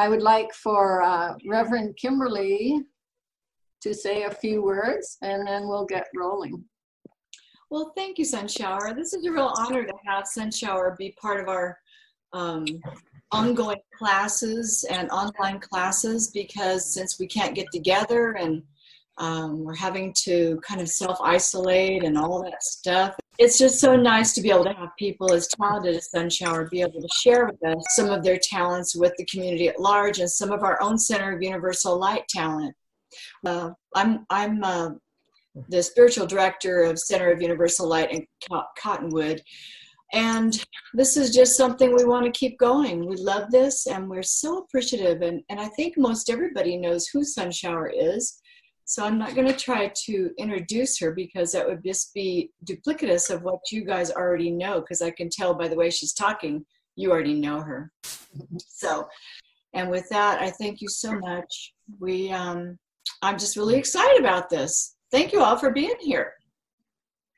I would like for uh, Reverend Kimberly to say a few words and then we'll get rolling. Well, thank you, Sunshower. This is a real honor to have Sunshower be part of our um, ongoing classes and online classes because since we can't get together and um, we're having to kind of self-isolate and all that stuff. It's just so nice to be able to have people as talented as Sunshower be able to share with us some of their talents with the community at large and some of our own Center of Universal Light talent. Uh, I'm, I'm uh, the spiritual director of Center of Universal Light in Cottonwood. And this is just something we want to keep going. We love this and we're so appreciative. And, and I think most everybody knows who Sunshower is. So I'm not going to try to introduce her because that would just be duplicitous of what you guys already know because I can tell by the way she's talking, you already know her. So, and with that, I thank you so much. We, um, I'm just really excited about this. Thank you all for being here.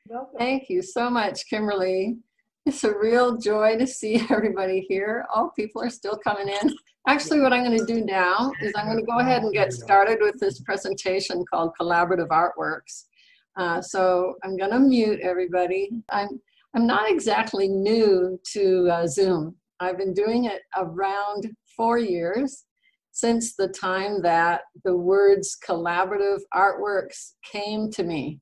Well, thank you so much, Kimberly. It's a real joy to see everybody here. All people are still coming in. Actually, what I'm going to do now is I'm going to go ahead and get started with this presentation called Collaborative Artworks. Uh, so I'm going to mute everybody. I'm, I'm not exactly new to uh, Zoom. I've been doing it around four years since the time that the words collaborative artworks came to me,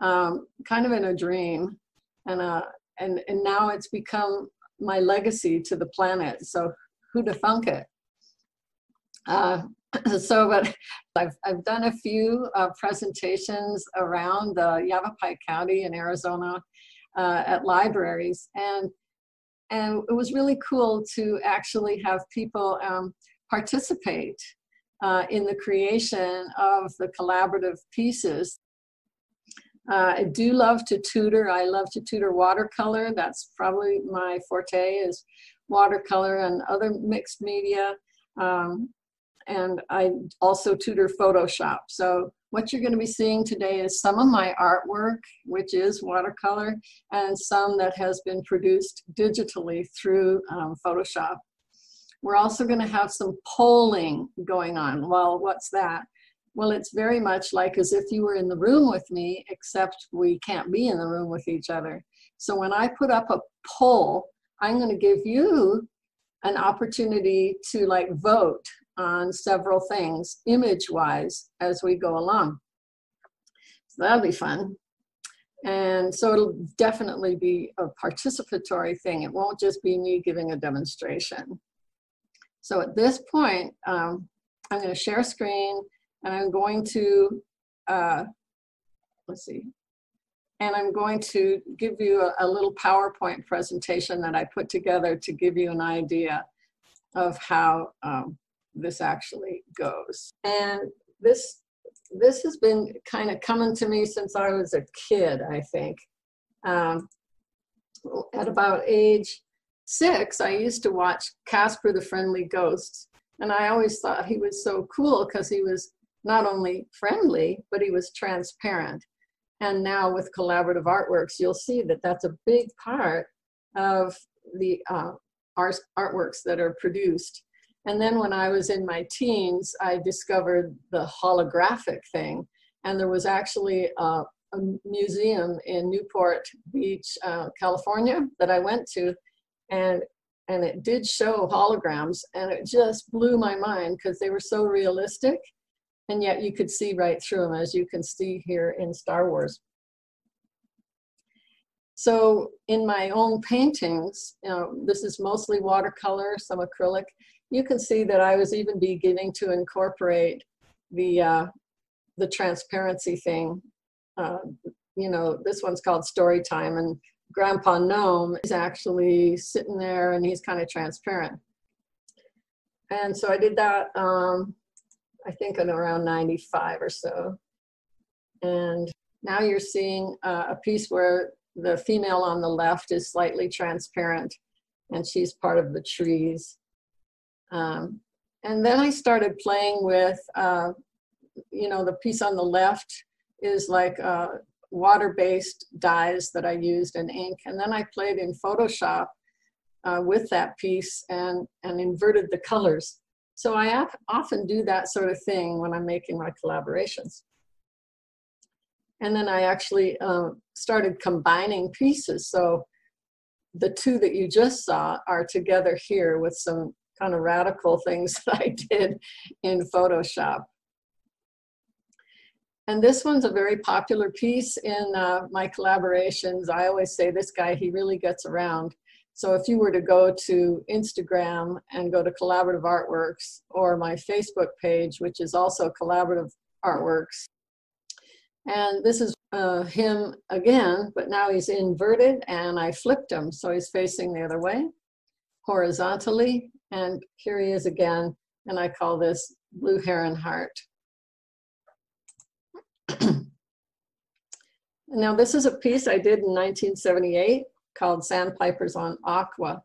um, kind of in a dream. And, uh, and, and now it's become my legacy to the planet. So who to funk it? Uh, so, but I've, I've done a few uh, presentations around the Yavapai County in Arizona uh, at libraries. And, and it was really cool to actually have people um, participate uh, in the creation of the collaborative pieces. Uh, I do love to tutor. I love to tutor watercolor. That's probably my forte is watercolor and other mixed media. Um, and I also tutor Photoshop. So what you're going to be seeing today is some of my artwork, which is watercolor, and some that has been produced digitally through um, Photoshop. We're also going to have some polling going on. Well, what's that? Well, it's very much like as if you were in the room with me, except we can't be in the room with each other. So when I put up a poll, I'm going to give you an opportunity to like vote on several things image wise as we go along. So that'll be fun. And so it'll definitely be a participatory thing. It won't just be me giving a demonstration. So at this point, um, I'm going to share screen and I'm going to, uh, let's see, and I'm going to give you a, a, little PowerPoint presentation that I put together to give you an idea of how um, this actually goes. And this, this has been kind of coming to me since I was a kid, I think. Um, at about age six, I used to watch Casper the Friendly Ghost. And I always thought he was so cool because he was not only friendly, but he was transparent. And now with collaborative artworks, you'll see that that's a big part of the uh, art, artworks that are produced. And then when I was in my teens, I discovered the holographic thing. And there was actually a, a museum in Newport Beach, uh, California that I went to and and it did show holograms and it just blew my mind because they were so realistic and yet you could see right through them as you can see here in Star Wars. So in my own paintings, you know, this is mostly watercolor, some acrylic. You can see that I was even beginning to incorporate the uh, the transparency thing. Uh, you know, this one's called Story Time, and Grandpa Gnome is actually sitting there and he's kind of transparent. And so I did that, um, I think in around 95 or so. And now you're seeing uh, a piece where the female on the left is slightly transparent and she's part of the trees. Um, and then I started playing with, uh, you know, the piece on the left is like uh, water-based dyes that I used in ink. And then I played in Photoshop uh, with that piece and, and inverted the colors. So I often do that sort of thing when I'm making my collaborations. And then I actually uh, started combining pieces. So the two that you just saw are together here with some kind of radical things that I did in Photoshop. And this one's a very popular piece in uh, my collaborations. I always say this guy, he really gets around. So if you were to go to Instagram and go to Collaborative Artworks or my Facebook page, which is also Collaborative Artworks, and this is uh, him again, but now he's inverted and I flipped him. So he's facing the other way, horizontally. And here he is again. And I call this Blue Heron Heart. now this is a piece I did in 1978 called Sandpipers on Aqua.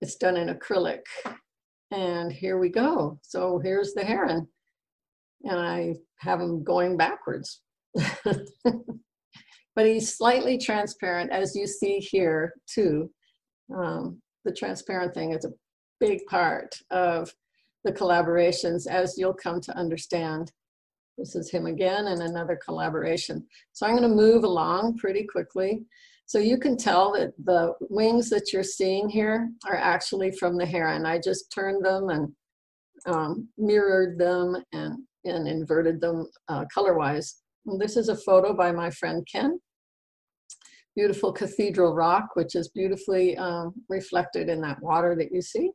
It's done in acrylic. And here we go. So here's the heron and I have him going backwards. but he's slightly transparent, as you see here too. Um, the transparent thing is a big part of the collaborations, as you'll come to understand. This is him again in another collaboration. So I'm going to move along pretty quickly. So you can tell that the wings that you're seeing here are actually from the heron. I just turned them and um, mirrored them and and inverted them uh, color-wise. This is a photo by my friend Ken. Beautiful cathedral rock, which is beautifully um, reflected in that water that you see.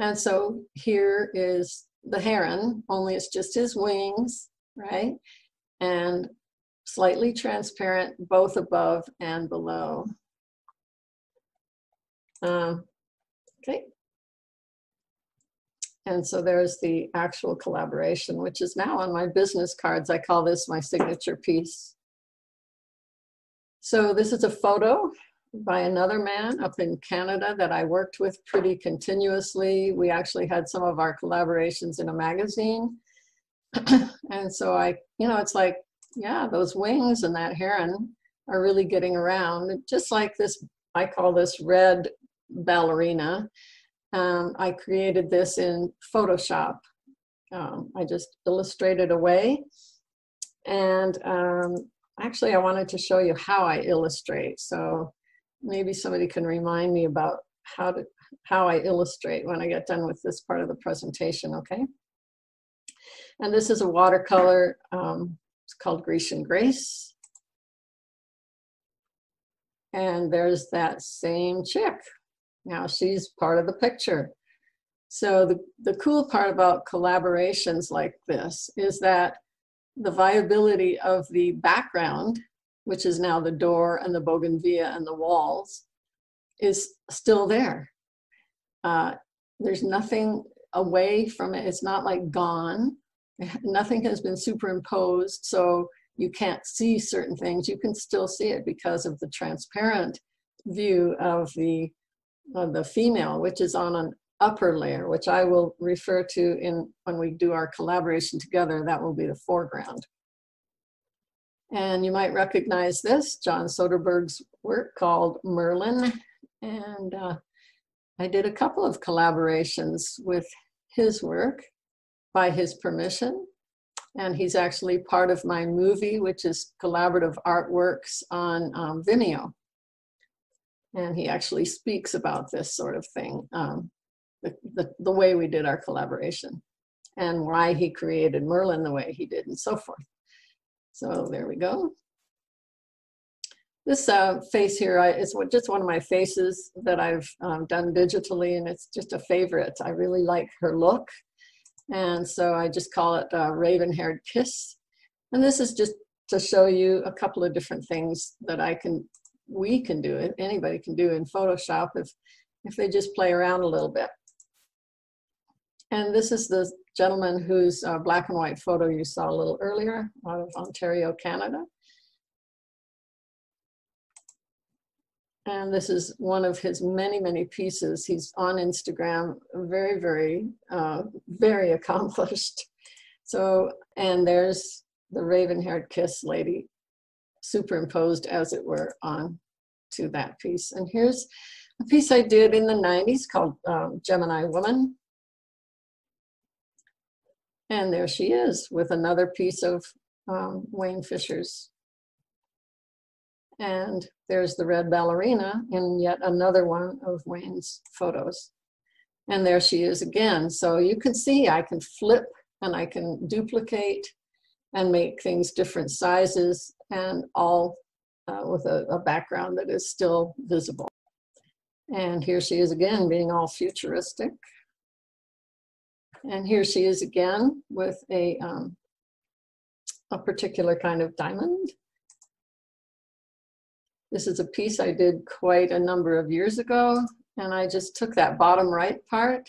And so here is the heron, only it's just his wings, right? And slightly transparent both above and below. Uh, okay, and so there's the actual collaboration, which is now on my business cards. I call this my signature piece. So this is a photo by another man up in Canada that I worked with pretty continuously. We actually had some of our collaborations in a magazine. and so I, you know, it's like, yeah, those wings and that heron are really getting around. Just like this, I call this red ballerina. Um, I created this in Photoshop. Um, I just illustrated away. And um, actually, I wanted to show you how I illustrate. So maybe somebody can remind me about how to how I illustrate when I get done with this part of the presentation, okay? And this is a watercolor. Um, it's called Grecian Grace. And there's that same chick now she's part of the picture. So the, the cool part about collaborations like this is that the viability of the background, which is now the door and the bougainvillea and the walls, is still there. Uh, there's nothing away from it. It's not like gone. Nothing has been superimposed, so you can't see certain things. You can still see it because of the transparent view of the of the female, which is on an upper layer, which I will refer to in when we do our collaboration together, that will be the foreground. And you might recognize this, John Soderberg's work called Merlin. And uh, I did a couple of collaborations with his work by his permission. And he's actually part of my movie, which is collaborative artworks on um, Vimeo and he actually speaks about this sort of thing, um, the, the, the way we did our collaboration and why he created Merlin the way he did and so forth. So there we go. This uh, face here I, is just one of my faces that I've um, done digitally and it's just a favorite. I really like her look. And so I just call it uh, Raven Haired Kiss. And this is just to show you a couple of different things that I can we can do it, anybody can do in Photoshop if, if they just play around a little bit. And this is the gentleman whose uh, black and white photo you saw a little earlier out of Ontario, Canada. And this is one of his many, many pieces. He's on Instagram, very, very, uh, very accomplished. So, and there's the raven-haired kiss lady superimposed, as it were, on to that piece. And here's a piece I did in the 90s called um, Gemini Woman. And there she is with another piece of um, Wayne Fisher's. And there's the red ballerina in yet another one of Wayne's photos. And there she is again. So you can see I can flip and I can duplicate and make things different sizes and all uh, with a, a background that is still visible. And here she is again being all futuristic. And here she is again with a, um, a particular kind of diamond. This is a piece I did quite a number of years ago. And I just took that bottom right part,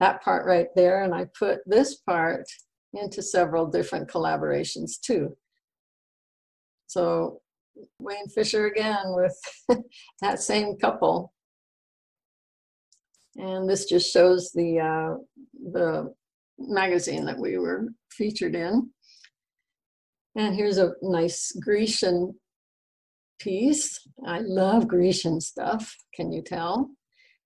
that part right there, and I put this part into several different collaborations too. So Wayne Fisher again with that same couple. And this just shows the, uh, the magazine that we were featured in. And here's a nice Grecian piece. I love Grecian stuff, can you tell?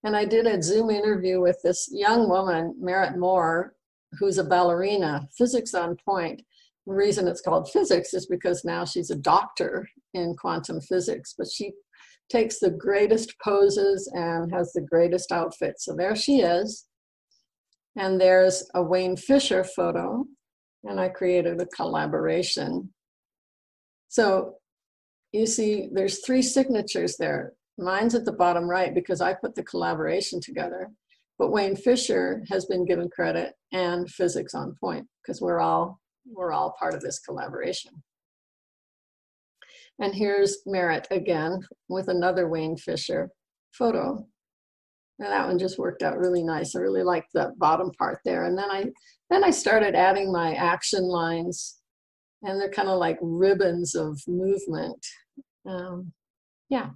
And I did a Zoom interview with this young woman, Merritt Moore, who's a ballerina, physics on point. The reason it's called physics is because now she's a doctor in quantum physics, but she takes the greatest poses and has the greatest outfits. So there she is. And there's a Wayne Fisher photo, and I created a collaboration. So you see, there's three signatures there. Mine's at the bottom right because I put the collaboration together. But Wayne Fisher has been given credit and physics on point because we're all we're all part of this collaboration. And here's Merritt again with another Wayne Fisher photo. And that one just worked out really nice. I really liked the bottom part there. And then I then I started adding my action lines and they're kind of like ribbons of movement. Um, yeah,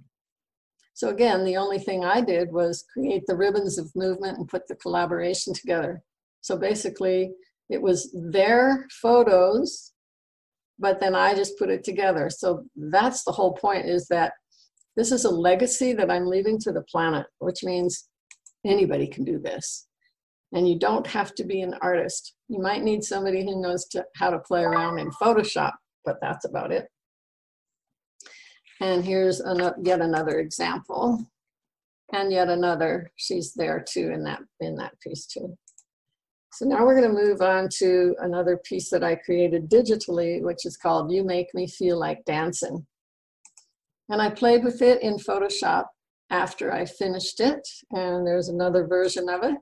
so again, the only thing I did was create the ribbons of movement and put the collaboration together. So basically, it was their photos, but then I just put it together. So that's the whole point is that this is a legacy that I'm leaving to the planet, which means anybody can do this. And you don't have to be an artist. You might need somebody who knows to, how to play around in Photoshop, but that's about it. And here's an, yet another example. And yet another, she's there too in that, in that piece too. So now we're gonna move on to another piece that I created digitally, which is called You Make Me Feel Like Dancing. And I played with it in Photoshop after I finished it. And there's another version of it.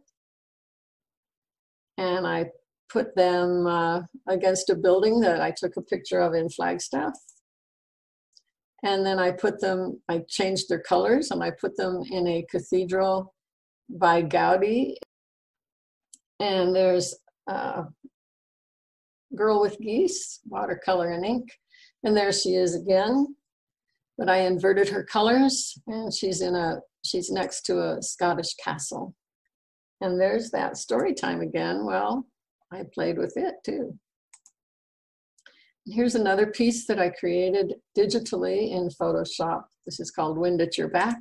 And I put them uh, against a building that I took a picture of in Flagstaff. And then I put them, I changed their colors and I put them in a cathedral by Gaudi. And there's a girl with geese, watercolor and ink. And there she is again. But I inverted her colors and she's in a, she's next to a Scottish castle. And there's that story time again. Well, I played with it too. Here's another piece that I created digitally in Photoshop. This is called Wind at Your Back.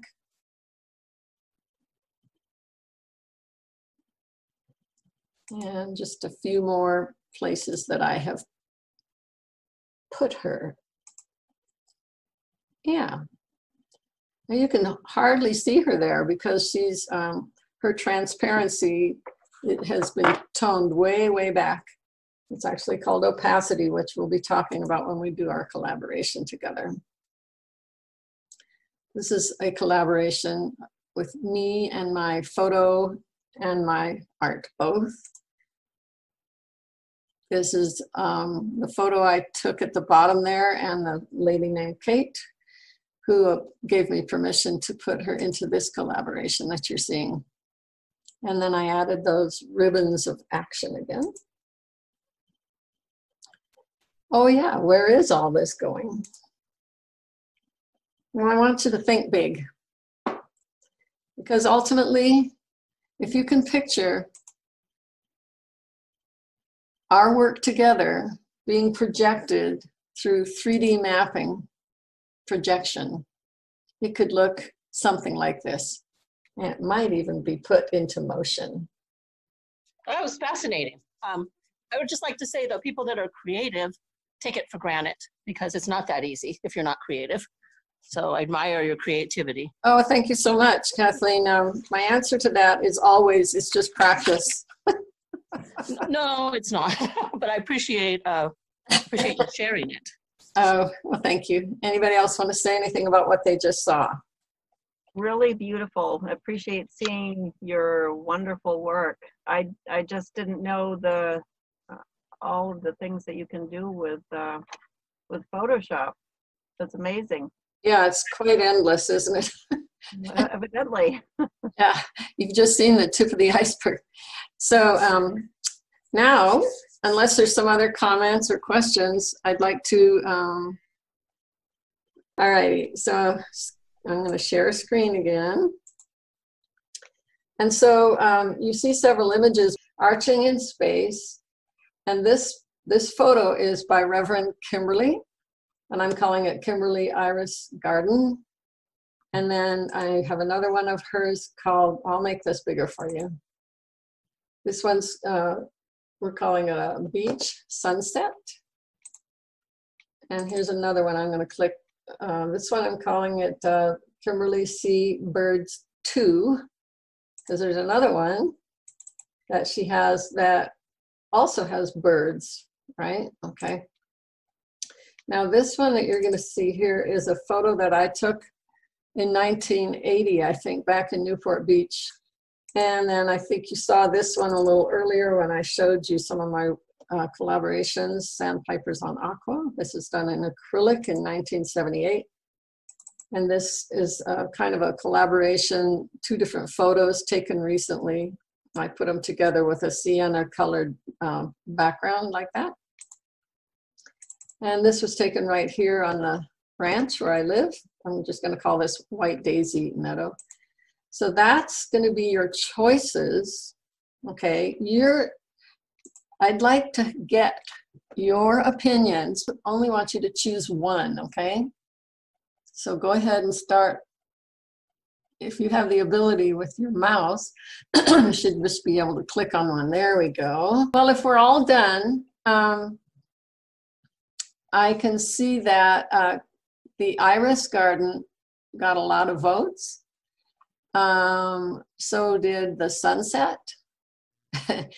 And just a few more places that I have put her. Yeah. Now you can hardly see her there because she's, um, her transparency it has been toned way, way back. It's actually called opacity, which we'll be talking about when we do our collaboration together. This is a collaboration with me and my photo and my art both. This is um, the photo I took at the bottom there and the lady named Kate who gave me permission to put her into this collaboration that you're seeing. And then I added those ribbons of action again. Oh yeah, where is all this going? Well, I want you to think big. Because ultimately, if you can picture our work together being projected through 3D mapping projection, it could look something like this. And it might even be put into motion. That was fascinating. Um, I would just like to say though, people that are creative take it for granted because it's not that easy if you're not creative. So I admire your creativity. Oh, thank you so much, Kathleen. Um, my answer to that is always, it's just practice. No, it's not, but I appreciate uh, appreciate you sharing it. Oh, well, thank you. Anybody else want to say anything about what they just saw? Really beautiful. I appreciate seeing your wonderful work. I I just didn't know the uh, all of the things that you can do with uh, with Photoshop. That's amazing. Yeah, it's quite endless, isn't it? Uh, evidently. Yeah, you've just seen the tip of the iceberg. So um, now, unless there's some other comments or questions, I'd like to. Um, all righty, so I'm going to share a screen again. And so um, you see several images arching in space, and this this photo is by Reverend Kimberly, and I'm calling it Kimberly Iris Garden. And then I have another one of hers called, I'll make this bigger for you. This one's, uh, we're calling it a beach sunset. And here's another one I'm going to click. Uh, this one I'm calling it uh, Kimberly Sea Birds 2, because there's another one that she has that also has birds, right? Okay. Now this one that you're going to see here is a photo that I took in 1980, I think, back in Newport Beach. And then I think you saw this one a little earlier when I showed you some of my uh, collaborations, Sandpipers on Aqua. This is done in acrylic in 1978. And this is a kind of a collaboration, two different photos taken recently. I put them together with a sienna colored um, background like that. And this was taken right here on the ranch where I live. I'm just going to call this White Daisy Meadow. So that's going to be your choices. Okay, you're, I'd like to get your opinions, but only want you to choose one, okay? So go ahead and start. If you have the ability with your mouse, you should just be able to click on one. There we go. Well, if we're all done, um, I can see that uh, the Iris Garden got a lot of votes. Um, so did the Sunset.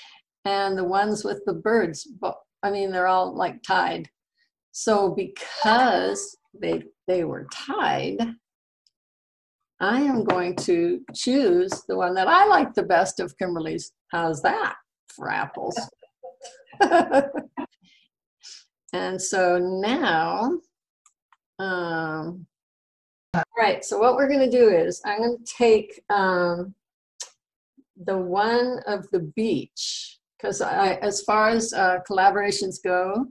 and the ones with the birds, but I mean, they're all like tied. So because they, they were tied, I am going to choose the one that I like the best of Kimberly's. How's that for apples? and so now, um, right, so what we're going to do is I'm going to take um, the one of the beach because as far as uh, collaborations go,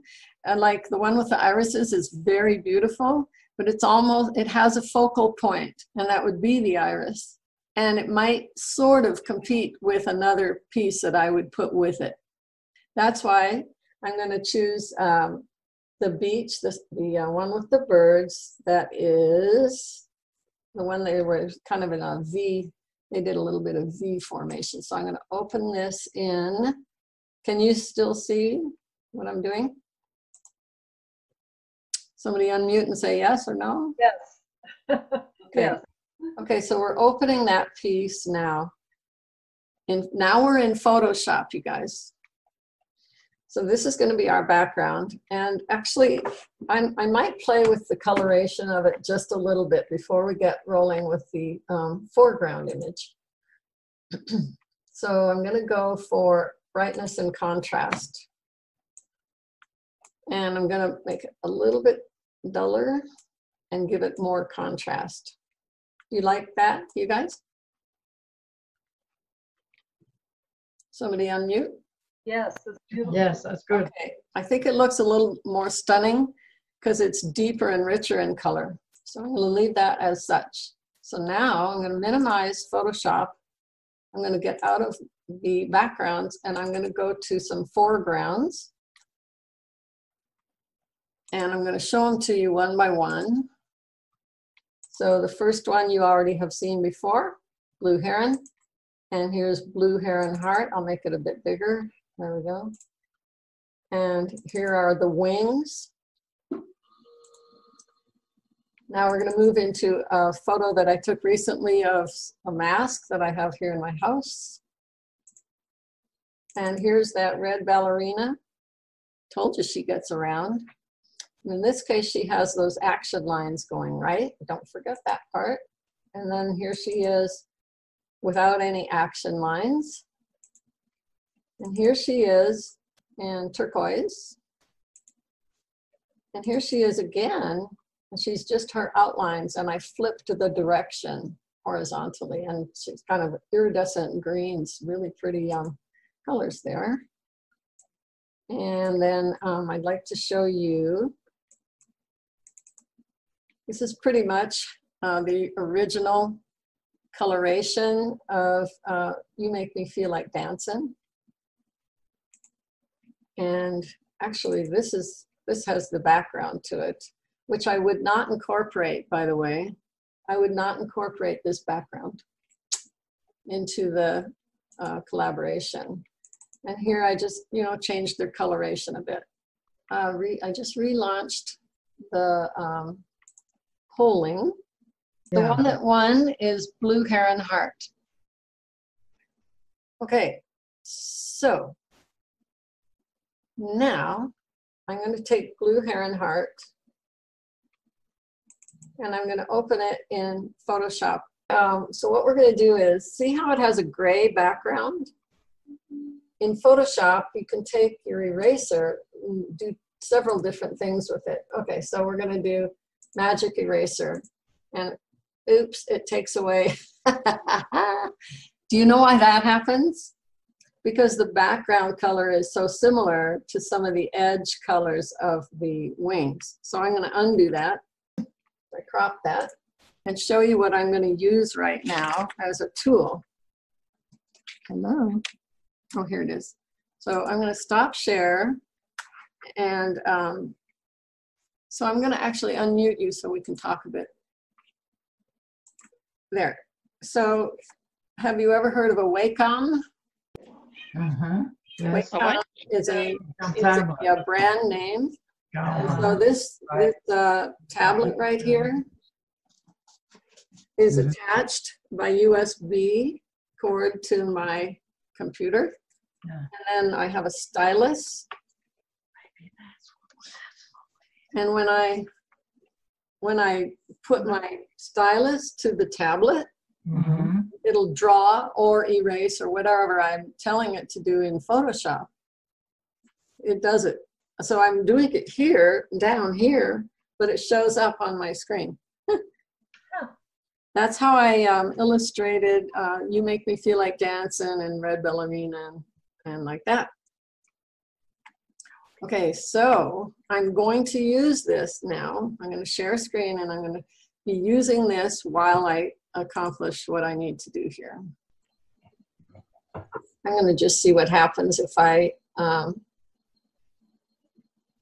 and like the one with the irises is very beautiful, but it's almost, it has a focal point, and that would be the iris. And it might sort of compete with another piece that I would put with it. That's why I'm going to choose um, the beach, the, the uh, one with the birds, that is the one they were kind of in a V, they did a little bit of V formation. So I'm going to open this in. Can you still see what I'm doing? Somebody unmute and say yes or no? Yes. Okay. Yes. Okay, so we're opening that piece now. And now we're in Photoshop, you guys. So this is going to be our background. And actually, I'm, i might play with the coloration of it just a little bit before we get rolling with the um, foreground image. so I'm going to go for brightness and contrast. And I'm going to make it a little bit duller and give it more contrast. You like that, you guys? Somebody unmute? Yes, that's beautiful. Yes, that's good. Okay, I think it looks a little more stunning because it's deeper and richer in color. So I'm going to leave that as such. So now I'm going to minimize Photoshop. I'm going to get out of the backgrounds and I'm going to go to some foregrounds. And I'm going to show them to you one by one. So the first one you already have seen before, blue heron. And here's blue heron heart. I'll make it a bit bigger. There we go. And here are the wings. Now we're going to move into a photo that I took recently of a mask that I have here in my house. And here's that red ballerina. Told you she gets around. In this case, she has those action lines going, right? Don't forget that part. And then here she is without any action lines. And here she is in turquoise. And here she is again, she's just her outlines, and I flipped the direction horizontally, and she's kind of iridescent greens, really pretty um, colors there. And then um, I'd like to show you, this is pretty much uh, the original coloration of uh, You Make Me Feel Like Dancing. And actually this is, this has the background to it, which I would not incorporate, by the way. I would not incorporate this background into the uh, collaboration. And here I just, you know, changed their coloration a bit. Uh, I just relaunched the um, polling. The Yeah. one that won is Blue Heron Heart. Okay, so now I'm going to take Blue Heron Heart and I'm going to open it in Photoshop. Um, so what we're going to do is see how it has a gray background? In Photoshop, you can take your eraser and do several different things with it. Okay, so we're going to do magic eraser and oops, it takes away. do you know why that happens? Because the background color is so similar to some of the edge colors of the wings. So I'm going to undo that. I crop that and show you what I'm going to use right now as a tool. Hello. Oh, here it is. So I'm going to stop share and um, so I'm going to actually unmute you so we can talk a bit. There. So have you ever heard of a Wacom? Uh-huh. Yes. Wacom is a, Some is a, a brand name. And so this, this uh, tablet right here is Mhm. attached by USB cord to my computer. And then I have a stylus. And when I, when I put my stylus to the tablet, Mhm. it'll draw or erase or whatever I'm telling it to do in Photoshop. It does it. So I'm doing it here, down here, but it shows up on my screen. That's how I um, illustrated uh, You Make Me Feel Like Dancing and Red Ballerina and, and like that. Okay, so I'm going to use this now. I'm going to share a screen and I'm going to be using this while I accomplish what I need to do here. I'm going to just see what happens if I um,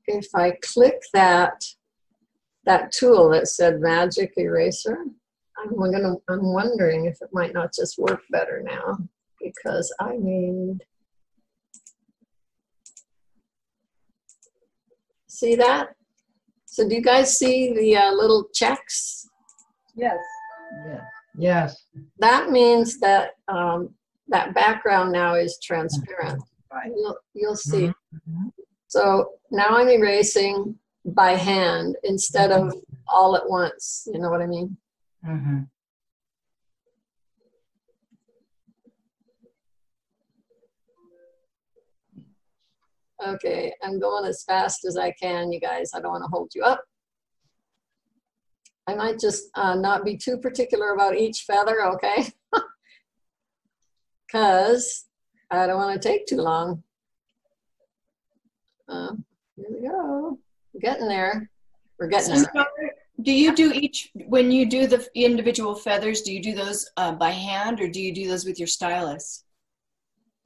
if I click that that tool that said Magic Eraser. I'm gonna I'm wondering if it might not just work better now because I need. See that? So do you guys see the uh, little checks? Yes. Yeah. Yes. That means that um, that background now is transparent. Right. You'll, you'll see. Mhm. So now I'm erasing by hand instead of all at once. You know what I mean? Mhm. Okay, I'm going as fast as I can, you guys. I don't want to hold you up. I might just uh, not be too particular about each feather, okay? Because I don't want to take too long. Uh, here we go. We're getting there. We're getting there. Do you do each, when you do the individual feathers, do you do those uh, by hand or do you do those with your stylus?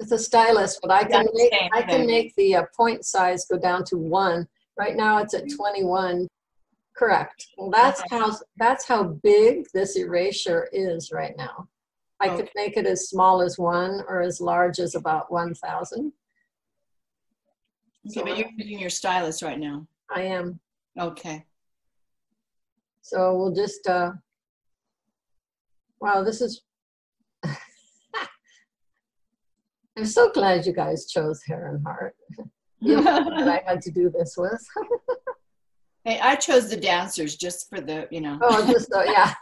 It's a stylus, but I can make, I can make the uh, point size go down to one. Right now it's at 21. Correct. Well, that's Okay. how, that's how big this erasure is right now. I could make it as small as one or as large as about 1,000. Okay, but you're using your stylus right now. I am. Okay. So we'll just, uh, wow, this is, I'm so glad you guys chose Heron Heart. You know that I had to do this with. Hey, I chose the dancers just for the, you know. Oh, just, uh, yeah.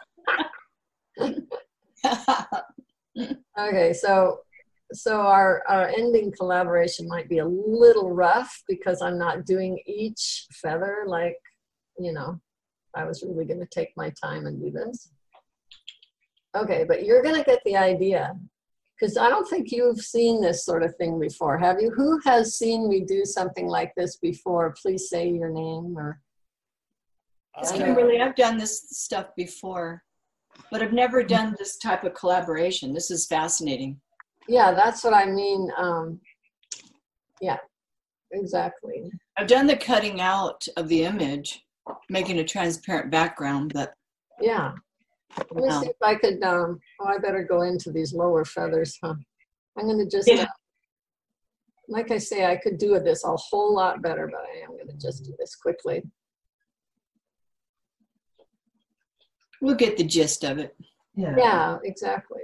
Okay, so, so our, our ending collaboration might be a little rough because I'm not doing each feather like, you know, I was really gonna take my time and do this. Okay, but you're gonna get the idea. Because I don't think you've seen this sort of thing before, have you? Who has seen me do something like this before? Please say your name or, It's Kimberly, I've done this stuff before, but I've never done this type of collaboration. This is fascinating. Yeah, that's what I mean. Um, yeah, exactly. I've done the cutting out of the image, making a transparent background, but Yeah. Let me Wow. see if I could, um, oh, I better go into these lower feathers, huh? I'm gonna just, Yeah. uh, like I say, I could do this a whole lot better, but I am gonna just do this quickly. we'll get the gist of it. Yeah. Yeah, exactly.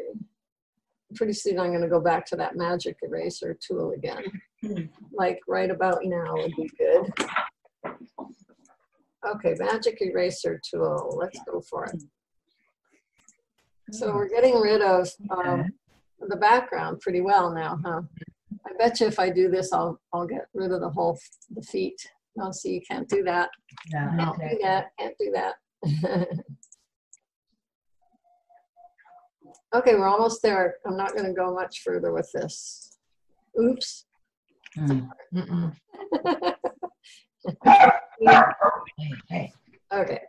Pretty soon I'm gonna go back to that magic eraser tool again. Hmm. Like right about now would be good. Okay, magic eraser tool, let's go for it. So we're getting rid of, um, the background pretty well now, huh? I bet you if I do this, I'll, I'll get rid of the whole, the feet. No, see, you can't do that. Yeah, Can't okay. do that, can't do that. Okay, we're almost there. I'm not gonna go much further with this. Oops. Mm. Hey, hey. Okay.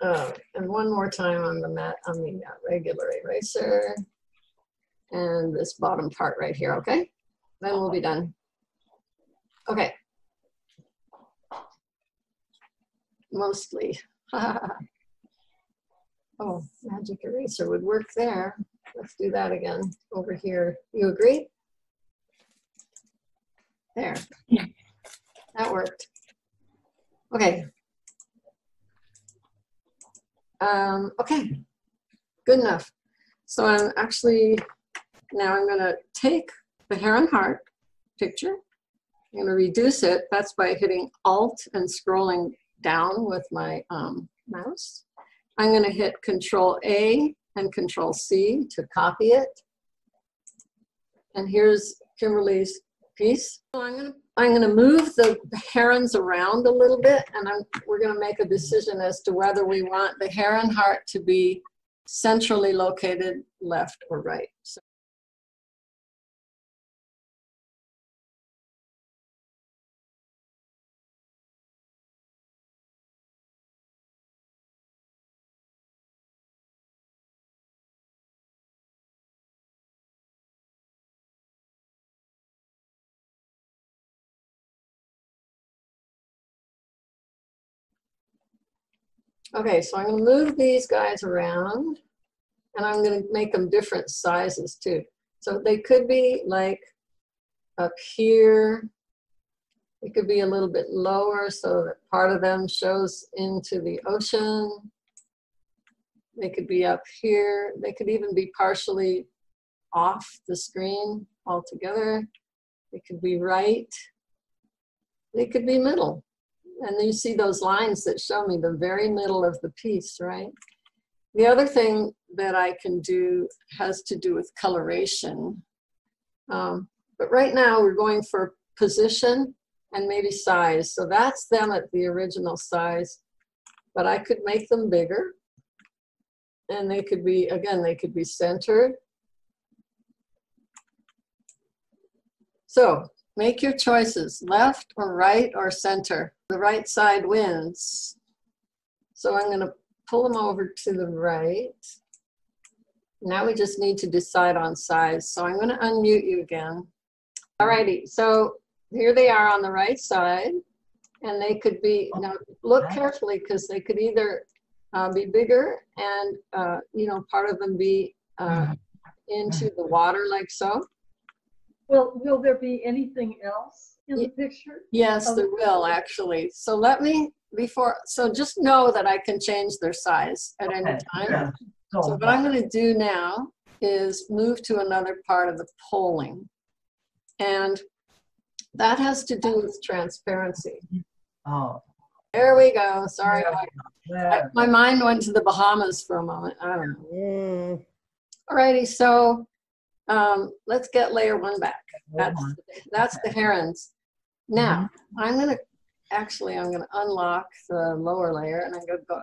Uh, and one more time on the mat, on the uh, regular eraser. And this bottom part right here, okay? Then we'll be done. Okay. Mostly. Oh, magic eraser would work there. Let's do that again over here. You agree? There. That worked. Okay. Um, okay, good enough. So I'm actually, now I'm gonna take the heron heart picture. I'm gonna reduce it. That's by hitting Alt and scrolling down with my um, mouse. I'm gonna hit Control A and Control C to copy it. And here's Kimberly's piece. So I'm gonna, I'm gonna move the herons around a little bit and I'm, we're gonna make a decision as to whether we want the heron heart to be centrally located left or right. So Okay, so I'm gonna move these guys around and I'm gonna make them different sizes too. So they could be like up here. It could be a little bit lower so that part of them shows into the ocean. They could be up here. They could even be partially off the screen altogether. They could be right. They could be middle. And then you see those lines that show me the very middle of the piece, right? The other thing that I can do has to do with coloration. Um, but right now we're going for position and maybe size. So that's them at the original size. But I could make them bigger. And they could be, again, they could be centered. So make your choices, left or right or center. The right side wins. So I'm going to pull them over to the right. Now we just need to decide on size. So I'm going to unmute you again. Alrighty, so here they are on the right side. And they could be, now look carefully because they could either uh, be bigger and, uh, you know, part of them be uh, into the water like so. Well, will there be anything else in the picture? Yes, there will actually. So let me, before, so just know that I can change their size at any time. yeah. So So, what I'm going to do now is move to another part of the polling. And that has to do with transparency. oh, There we go. Sorry. I- My mind went to the Bahamas for a moment. I don't know. Mm, Alrighty, so um, let's get layer one back. That's, that's the herons. Now, I'm gonna, actually, I'm gonna unlock the lower layer and I'm gonna go,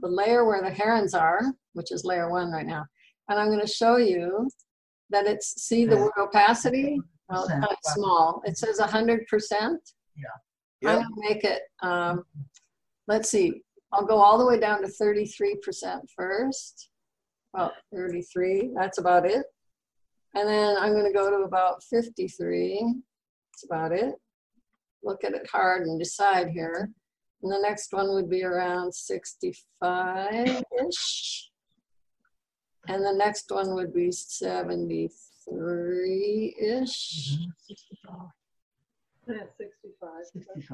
the layer where the herons are, which is layer one right now. And I'm gonna show you that it's, see the word opacity? Well, it's kind of small. It says hundred percent. Yeah. I'm gonna make it, um, let's see, I'll go all the way down to 33% first. Well, 33, that's about it. And then I'm gonna go to about 53, that's about it. Look at it hard and decide here. And the next one would be around 65-ish. And the next one would be 73-ish. Mhm. 65.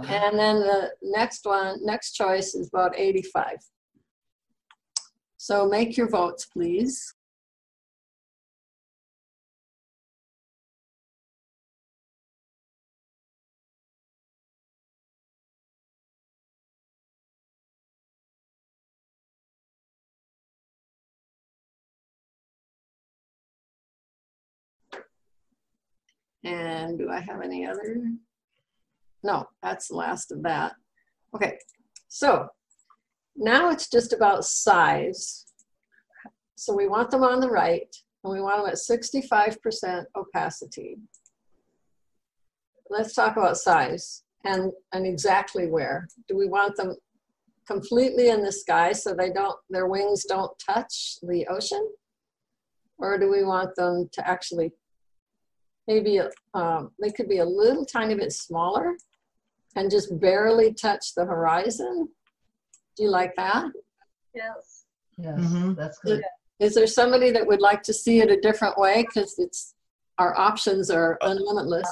And then the next one, next choice is about 85. So make your votes, please. And do I have any other? No, that's the last of that. Okay, so now it's just about size. So we want them on the right, and we want them at 65% opacity. Let's talk about size and, and exactly where. Do we want them completely in the sky so they don't, their wings don't touch the ocean? Or do we want them to actually, maybe, um, they could be a little tiny bit smaller and just barely touch the horizon? Do you like that? Yes. Yes, Mhm. that's good. Is there somebody that would like to see it a different way? Because it's, our options are unlimitless.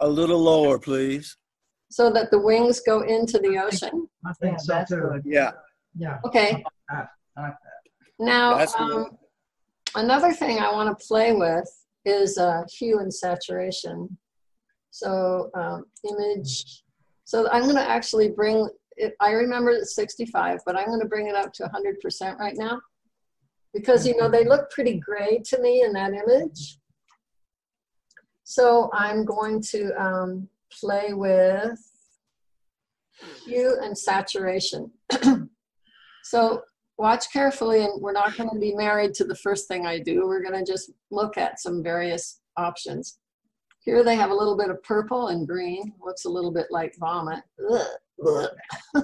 a little lower, please. So that the wings go into the ocean? I think so that's too. good. Yeah. Yeah. Okay, now, um, another thing I want to play with is uh, hue and saturation. So um, image, so I'm going to actually bring, it. I remember it's 65, but I'm going to bring it up to 100% right now. Because, you know, they look pretty gray to me in that image. So I'm going to um, play with hue and saturation. so watch carefully, and we're not going to be married to the first thing I do. We're going to just look at some various options. Here they have a little bit of purple and green. Looks a little bit like vomit. Ugh, ugh.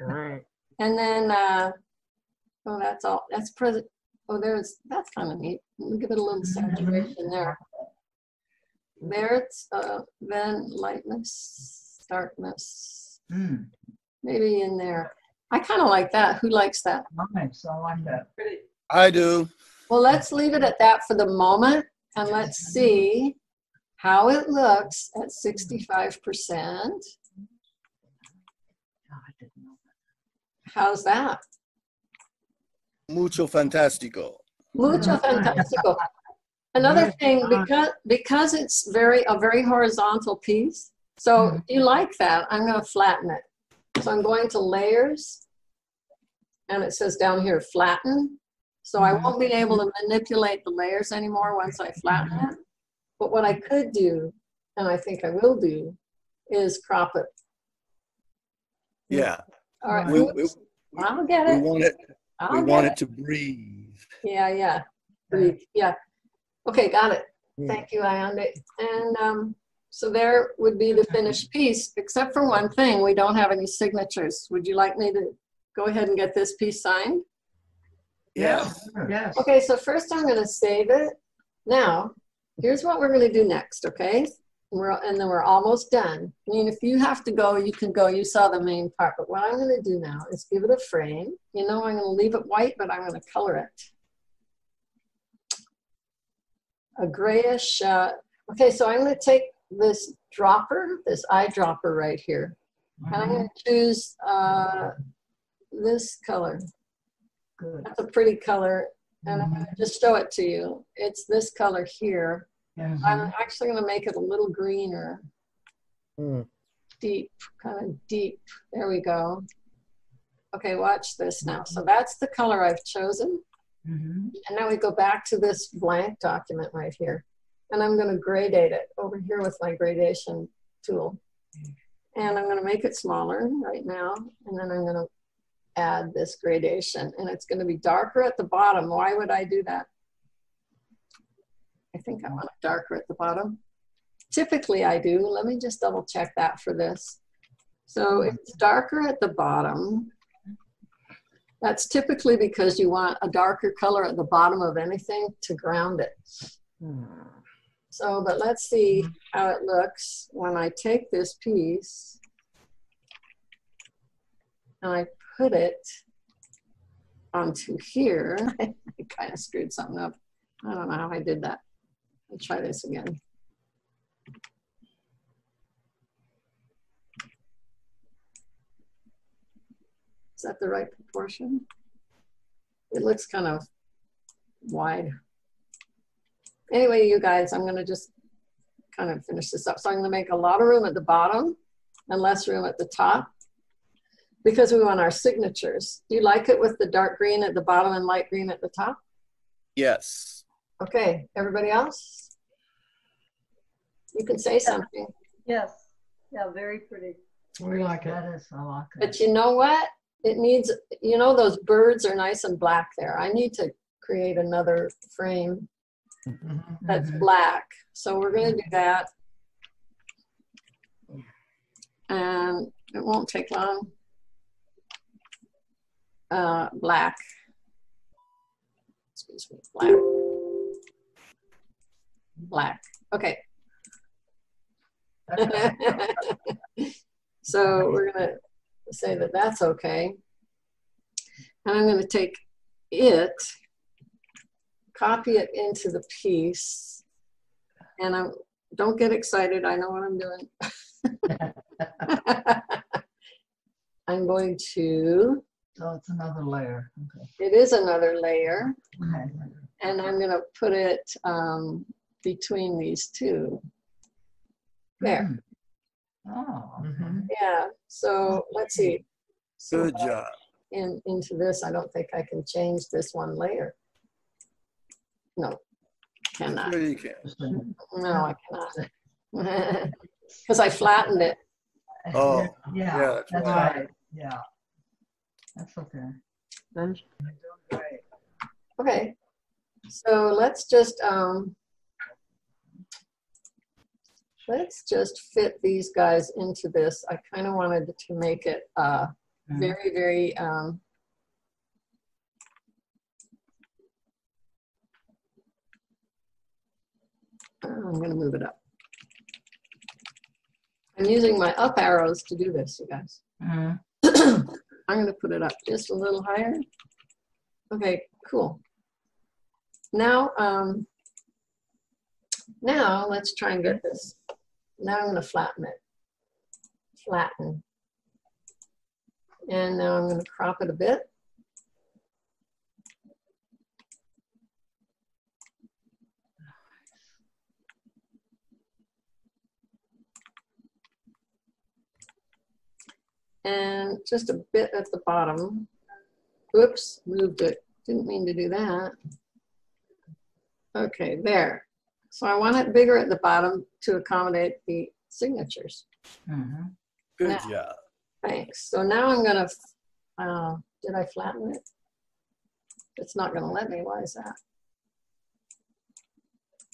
Right. And then, uh, oh, that's all. That's present. Oh, there's, that's kind of neat. Let me give it a little saturation there. There it's, uh, then lightness, darkness, Mm, maybe in there. I kind of like that. Who likes that? nice, I like that. I do. Well, let's leave it at that for the moment and let's see how it looks at 65%. Oh, I didn't know How's that? Mucho fantastico. Mucho fantastico. Another thing, because because it's very a very horizontal piece. So do you like that? I'm going to flatten it. So I'm going to layers, and it says down here flatten. So I won't be able to manipulate the layers anymore once I flatten it. But what I could do, and I think I will do, is crop it. Yeah. All right, We, we, I'll get it. we want it. I'll We want it. it to breathe. Yeah, yeah. Breathe. Yeah. Okay, got it. Hmm. Thank you, Ayanda. And um, so there would be the finished piece, except for one thing, we don't have any signatures. Would you like me to go ahead and get this piece signed? Yeah. Yes. Okay, so first I'm gonna save it. Now, here's what we're gonna do next, okay? We're, and then we're almost done. I mean, if you have to go, you can go. You saw the main part, but what I'm gonna do now is give it a frame. You know, I'm gonna leave it white, but I'm gonna color it. A grayish, uh, okay, so I'm gonna take this dropper, this eyedropper right here. And I'm going to choose uh, this color. Good. That's a pretty color. And I'm going to just show it to you. It's this color here. Mhm. I'm actually going to make it a little greener. Hmm. Deep, kind of deep. There we go. Okay, watch this now. So that's the color I've chosen. Mhm. And now we go back to this blank document right here. And I'm going to gradate it over here with my gradation tool. And I'm going to make it smaller right now. And then I'm going to add this gradation. And it's going to be darker at the bottom. Why would I do that? I think I want it darker at the bottom. Typically I do. Let me just double check that for this. So it's darker at the bottom. That's typically because you want a darker color at the bottom of anything to ground it. Hmm. So, but let's see how it looks when I take this piece and I put it onto here. I kind of screwed something up. I don't know how I did that. I'll try this again. Is that the right proportion? It looks kind of wide. Anyway, you guys, I'm gonna just kind of finish this up. So I'm gonna make a lot of room at the bottom and less room at the top because we want our signatures. Do you like it with the dark green at the bottom and light green at the top? Yes. Okay, everybody else? You can say something. Yes, yeah, very pretty. We like it. That is, I like it. But you know what? It needs, you know, those birds are nice and black there. I need to create another frame Mhm, that's mhm. black. So we're gonna do that. And it won't take long. Uh, black. Excuse me, black. Black, okay. So we're gonna say that that's okay. And I'm gonna take it, copy it into the piece. And I'm, don't get excited, I know what I'm doing. I'm going to, So it's another layer. Okay. it is another layer, Okay. and I'm gonna put it um, between these two. There, Hmm. Oh. okay. yeah, so let's see. So Good job. in, into this, I don't think I can change this one layer. No, cannot. Sure you can. Just No, I cannot. Because I flattened it. Oh, Yeah, yeah, that's that's right. right. Yeah. That's okay. Then You're doing great. Okay, so let's just, um, let's just fit these guys into this. I kind of wanted to make it uh, Mhm. very, very, um, I'm going to move it up. I'm using my up arrows to do this, you guys. Mhm. I'm going to put it up just a little higher. Okay, cool. Now, um, now let's try and get this. Now I'm going to flatten it. Flatten. And now I'm going to crop it a bit. And just a bit at the bottom. Oops, moved it. Didn't mean to do that. Okay, there. So I want it bigger at the bottom to accommodate the signatures. Mhm. Good Now- job. Thanks. So now I'm gonna, uh, did I flatten it? It's not gonna let me. Why is that?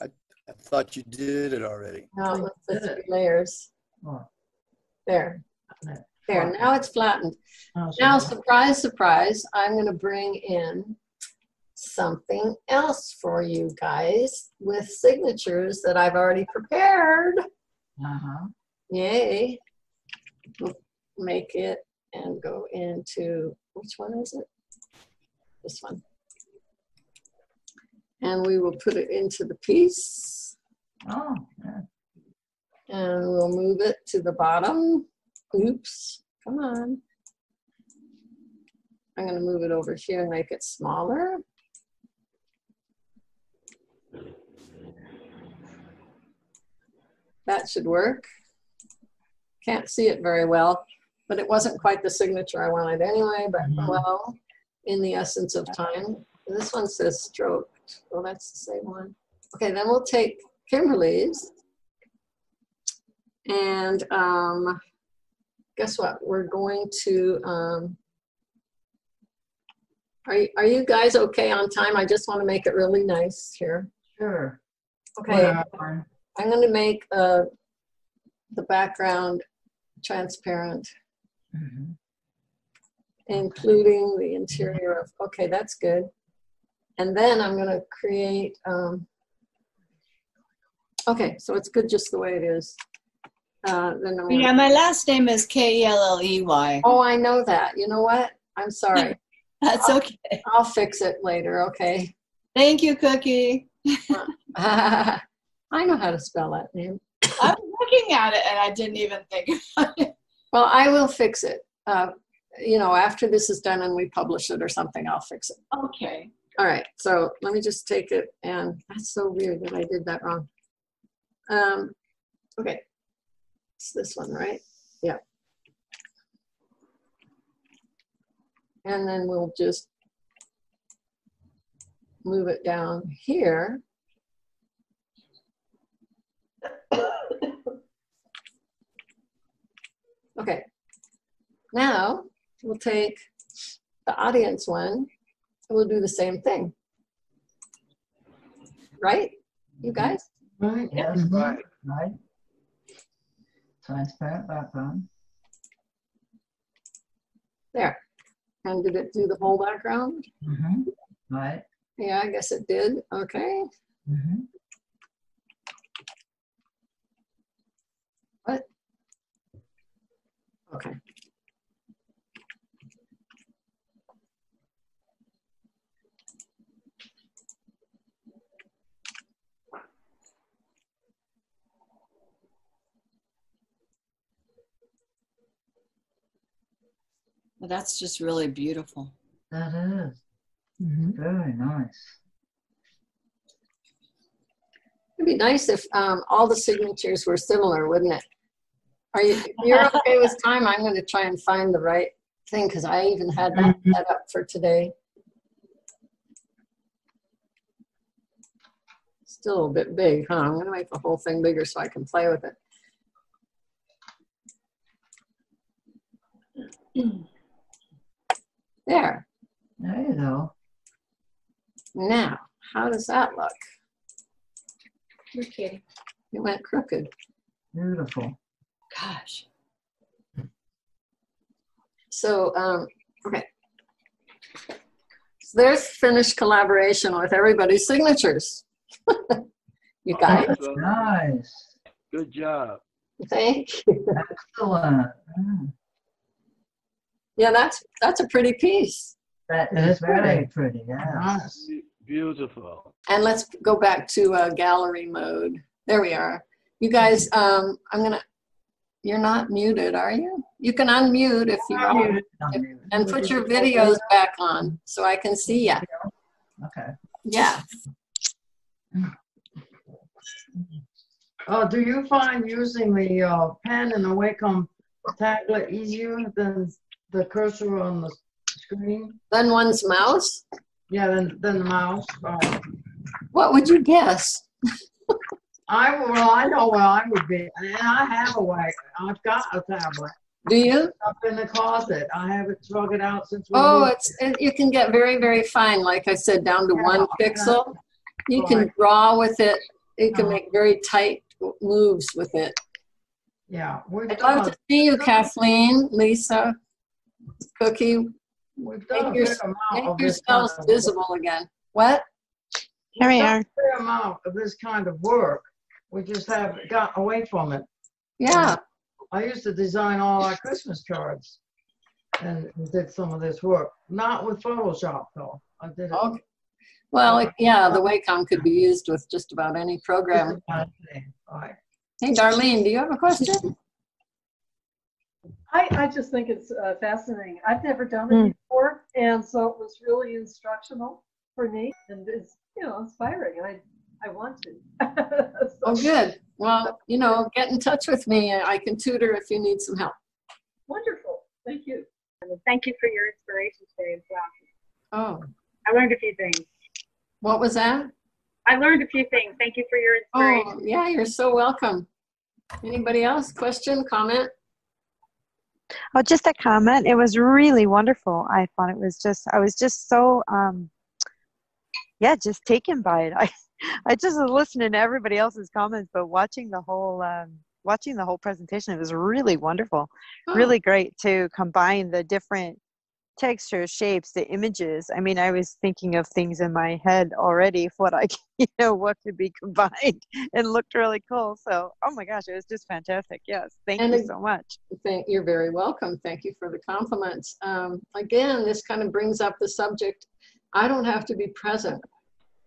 I thought you did it already. No, I let's let's did do it. layers. Oh, There, that- there. Now it's flattened. oh, Now, surprise, surprise, I'm gonna bring in something else for you guys with signatures that I've already prepared. Uh-huh. Yay. Make it and go into, which one is it? This one. And we will put it into the piece. Oh, yeah. And we'll move it to the bottom. Oops, come on. I'm gonna move it over here and make it smaller. That should work. Can't see it very well, but it wasn't quite the signature I wanted anyway, but Mhm. well, in the essence of time. This one says stroked. Well, that's the same one. Okay, then we'll take Kimberly's. And um, guess what? We're going to, um, are, you- are you guys okay on time? I just want to make it really nice here. Sure. Okay. I'm going to make uh, the background transparent, Mhm. including the interior of, okay, that's good. And then I'm going to create, um, okay, so it's good just the way it is. Uh, Yeah, my last name is K E L L E Y. Oh, I know that. You know what? I'm sorry. That's okay. I'll fix it later, okay? Thank you, Cookie. I know how to spell that name. I was looking at it and I didn't even think about it. Well, I will fix it. Uh, you know, after this is done and we publish it or something, I'll fix it. Okay. All right, so let me just take it and that's so weird that I did that wrong. Um, okay, it's this one, right? Yeah. And then we'll just move it down here. Okay, now we'll take the audience one and we'll do the same thing. Right? You guys? Right, yes, mm-hmm. Right. right, right. Transparent background. There. And did it do the whole background? Mhm. Right. Yeah, I guess it did. Okay. Mhm. Okay. Well, that's just really beautiful. That is. Very nice. It'd be nice if um, all the signatures were similar, wouldn't it? Are you, you're okay with time? I'm going to try and find the right thing because I even had that set up for today. Still a bit big, huh? I'm going to make the whole thing bigger so I can play with it. There. There you go. Now, how does that look? You're kidding. It went crooked. Beautiful. Gosh. So, um, okay. So there's finished collaboration with everybody's signatures. you guys, Awesome. Nice. Good job. thank you. Excellent. Mm. Yeah, that's that's a pretty piece. That is It is is very pretty. pretty, yeah. Beautiful. And let's go back to uh, gallery mode. There we are. You guys, um, I'm gonna. You're not muted, are you? You can unmute if you want, Unmuted. and put your videos back on so I can see you. Okay. Yeah. Oh, do you find using the uh, pen and the Wacom tablet easier than the cursor on the screen? Then one's mouse. Yeah, then, than the mouse? Right. What would you guess? I, well, I know where I would be, and I have a Wac, I've got a tablet Do you? up in the closet. I haven't drug it out since we Oh, it's it, you can get very very fine. Like I said, down to one Yeah, pixel. You can draw with it. You can Uh-huh. make very tight moves with it. Yeah, I'd love to see you, Kathleen, Lisa, Cookie. we've done a Make, your, fair amount make of this yourselves kind of- visible again. What? Here we we've done are. a Fair amount of this kind of work. We just have got away from it. Yeah. I used to design all our Christmas cards and did some of this work. Not with Photoshop though. I did it. Okay. Well, it- yeah, the Wacom could be used with just about any program. just about anything. Right. Hey, Darlene, do you have a question? I, I just think it's uh, fascinating. I've never done it Mm. before, and so it was really instructional for me, and it's you know inspiring. I I want to. Oh, good. Well, you know, get in touch with me. I can tutor if you need some help. Wonderful. Thank you. Thank you for your inspiration today as well. Oh, I learned a few things. what was that? I learned a few things. Thank you for your inspiration. Oh, yeah, you're so welcome. Anybody else? Question, comment? Oh, just a comment. It was really wonderful. I thought it was just, I was just so, um, yeah, just taken by it. I, I just was listening to everybody else's comments, but watching the whole, um, watching the whole presentation, it was really wonderful. Oh, Really great to combine the different textures, shapes, the images. I mean, I was thinking of things in my head already of what I, you know, what could be combined and looked really cool. So, oh my gosh, it was just fantastic. Yes, thank And you so much. Thank, you're very welcome. Thank you for the compliments. Um, again, this kind of brings up the subject. I don't have to be present.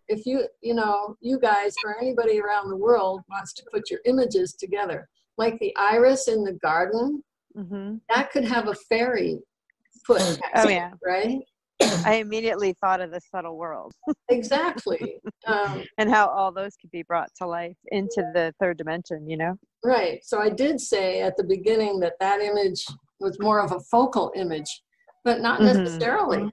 If you, you know, you guys or anybody around the world wants to put your images together, like the iris in the garden, hmm that could have a fairy put Oh, yeah. right? I immediately thought of the subtle world Exactly. Um, and how all those could be brought to life into the third dimension, you know? Right. So I did say at the beginning that that image was more of a focal image, but not Mhm. necessarily.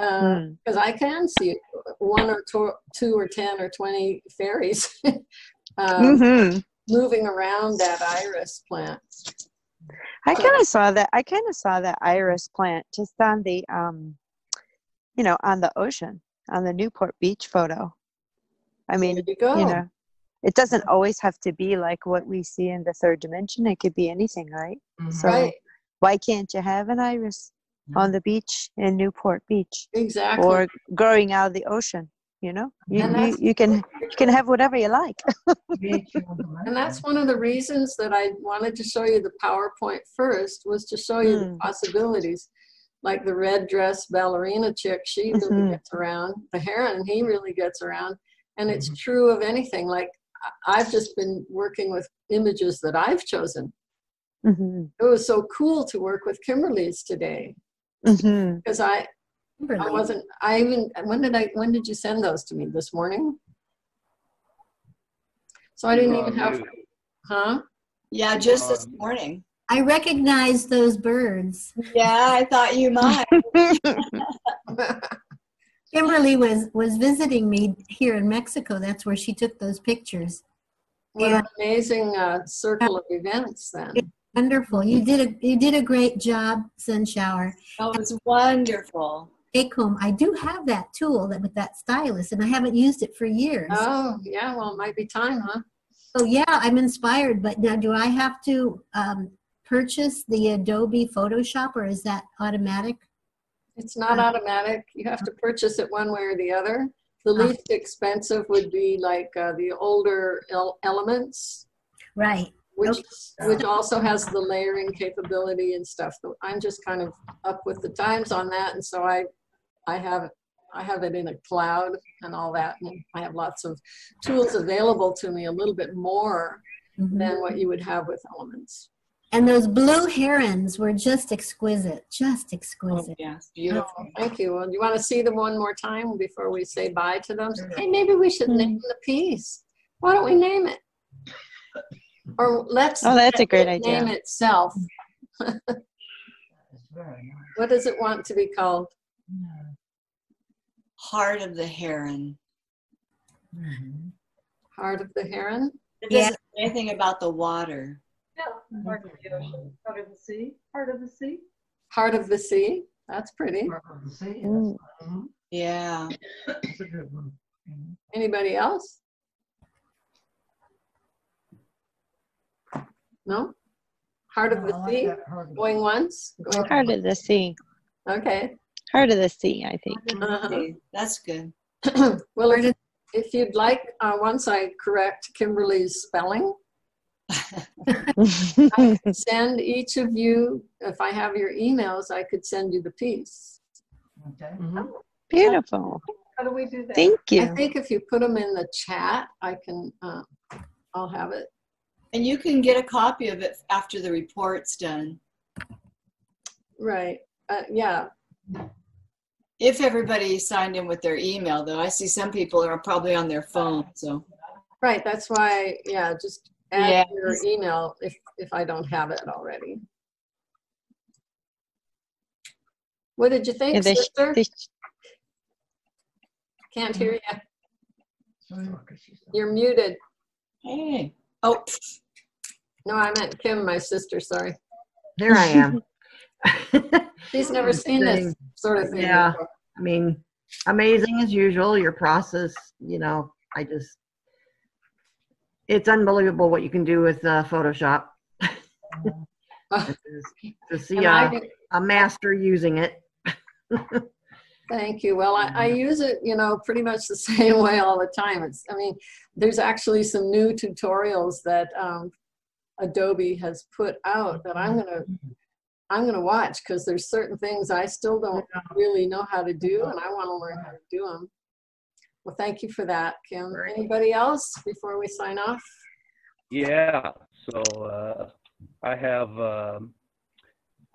Mm. Because I can see one or two, two or 10 or 20 fairies um, hmm moving around that iris plant. I kind of saw that. I kind of saw that iris plant just on the, um, you know, on the ocean, on the Newport Beach photo. I mean, you you know, it doesn't always have to be like what we see in the third dimension. It could be anything, right? Mhm. So right. why can't you have an iris on the beach in Newport Beach? Exactly. or growing out of the ocean you know you, you, you can you can have whatever you like Create your own dimension. And that's one of the reasons that I wanted to show you the PowerPoint first was to show you the Mm. possibilities. Like the red dress ballerina chick, she really Mhm. gets around. The heron, he really gets around. And it's Mm-hmm. true of anything. Like I've just been working with images that I've chosen. hmm It was so cool to work with Kimberly's today hmm because I, I wasn't, I even, when did I, when did you send those to me? This morning? So I didn't even have, huh? Yeah, just this Um, morning. I recognize those birds. Yeah, I thought you might. Kimberly was was visiting me here in Mexico. That's where she took those pictures. What Yeah. an amazing uh, circle of events then. Wonderful. You did a you did a great job, Sunshower. Oh, it was wonderful. Take home. I do have that tool that with that stylus, and I haven't used it for years. Oh, yeah, well, it might be time, huh? So yeah, I'm inspired. But now, do I have to um, purchase the Adobe Photoshop, or is that automatic? It's not automatic. You have to purchase it one way or the other. The Ah. least expensive would be like uh, the older el- elements, Right. Which which also has the layering capability and stuff. I'm just kind of up with the times on that, and so I I have I have it in a cloud and all that, and I have lots of tools available to me, a little bit more Mhm. than what you would have with elements. And those blue herons were just exquisite, just Oh, exquisite. yes, beautiful. Oh, thank you. Well, you want to see them one more time before we say bye to them? Hey, maybe we should name the piece. Why don't we name it? Or let's Oh, that's a great it idea. Name itself. It's very nice. What does it want to be called? Heart of the heron. Mhm. Heart of the Heron? It Yeah. doesn't say anything about the water. Yeah, heart of the ocean, heart of the sea, heart of the sea. Heart of the Sea? That's pretty. Part of the sea, Mm-hmm. Yeah. That's a good one. Anybody else? No? Heart of the like Sea? that heart of Going once? Going- heart of the sea Okay. heart of the sea i think Uh-huh. That's good. Well, if, if you'd like, uh, once I correct Kimberly's spelling, I could send each of you, if I have your emails, I could send you the piece. Okay. beautiful How do we do that? thank you. I think if you put them in the chat, I can, uh, I'll have it. And you can get a copy of it after the report's done. Right. Uh, yeah. If everybody signed in with their email, though, I see some people are probably on their phone, so. Right. That's why, yeah, just add Yeah. your email if, if I don't have it already. What did you Yeah, think, they sister? they sh- Can't hear you. You said- You're muted. Hey. Oh, No, I meant Kim, my sister, sorry. There I am. She's never seen this sort of thing Yeah. before. I mean, amazing as usual. Your process, you know, I just, it's unbelievable what you can do with uh, Photoshop. to see a, a master using it. Thank you. Well, I, I use it, you know, pretty much the same way all the time. It's, I mean, there's actually some new tutorials that um, Adobe has put out that I'm gonna, I'm gonna watch because there's certain things I still don't really know how to do, and I want to learn how to do them. Well, thank you for that, Kim. Anybody else before we sign off? Yeah, so uh, I have um,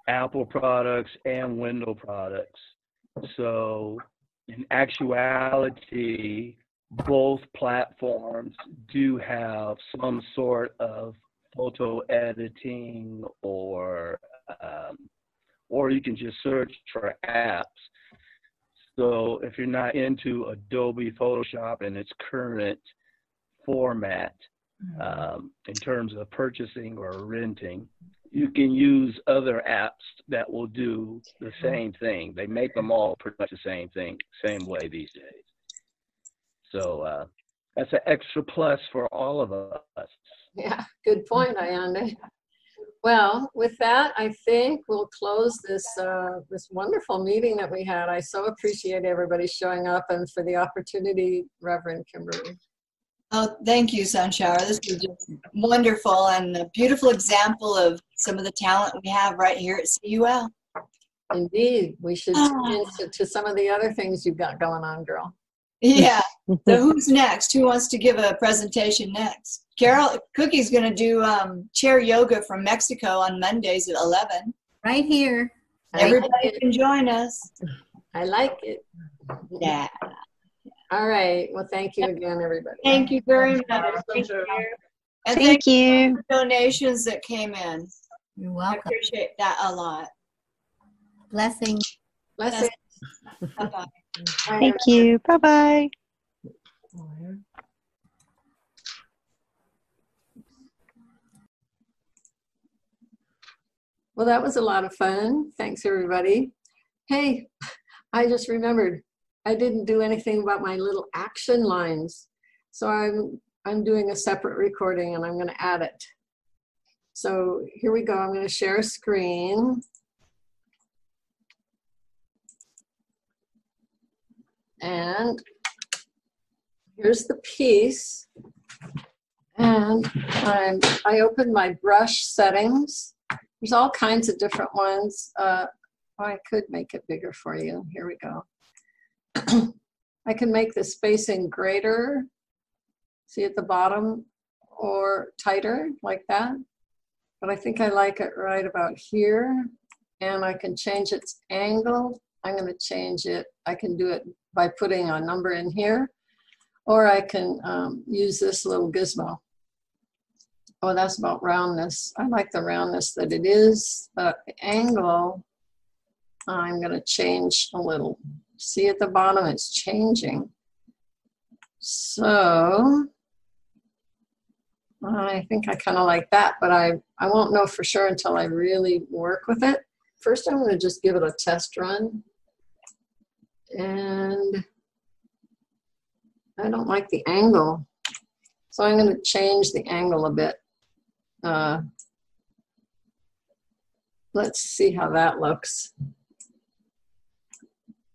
Apple products and Windows products. So in actuality, both platforms do have some sort of photo editing or um, or you can just search for apps. So if you're not into Adobe Photoshop and its current format, um, in terms of purchasing or renting, you can use other apps that will do the same thing. They make them all pretty much the same thing, same way these days. So uh, that's an extra plus for all of us. Yeah, good point, Ayanda. Well, with that, I think we'll close this uh, this wonderful meeting that we had. I so appreciate everybody showing up and for the opportunity, Reverend Kimberly. Oh, thank you, Sunshower. This was just wonderful and a beautiful example of some of the talent we have right here at CUL. Indeed, we should into to some of the other things you've got going on, girl. Yeah. So who's next? Who wants to give a presentation next? Carol, Cookie's going to do um, chair yoga from Mexico on Mondays at 11. Right here. Everybody can join us. I like it. Yeah. All right. Well, thank you again, everybody. Thank you very much. Thank you. And Thank thank you. for donations that came in. You're I welcome. appreciate that a lot. Blessings. Blessings. Bye-bye. Thank you. Bye bye. Well, that was a lot of fun. Thanks, everybody. Hey, I just remembered I didn't do anything about my little action lines. So I'm I'm doing a separate recording and I'm going to add it. So here we go. I'm going to share a screen. And here's the piece. And I'm, I opened my brush settings. There's all kinds of different ones. Uh, oh, I could make it bigger for you. Here we go. I can make the spacing greater, see at the bottom, or tighter like that. But I think I like it right about here. And I can change its angle. I'm going to change it. I can do it by putting a number in here. Or I can um, use this little gizmo. Oh, that's about roundness. I like the roundness that it is, but the angle, I'm going to change a little. See at the bottom, it's changing. So I think I kind of like that, but I, I won't know for sure until I really work with it. First, I'm going to just give it a test run. And I don't like the angle. So I'm going to change the angle a bit. Uh, let's see how that looks.